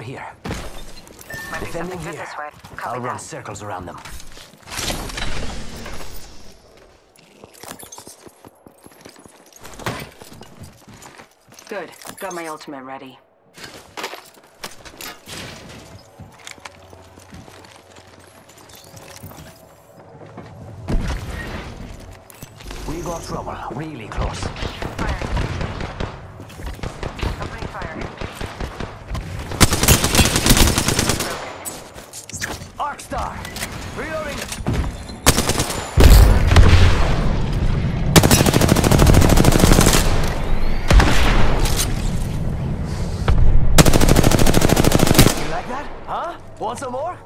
here. Might Defending here. I'll run circles around them. Good. Got my ultimate ready. We got trouble. Really close. Arcstar! Reloading! You like that? Huh? Want some more?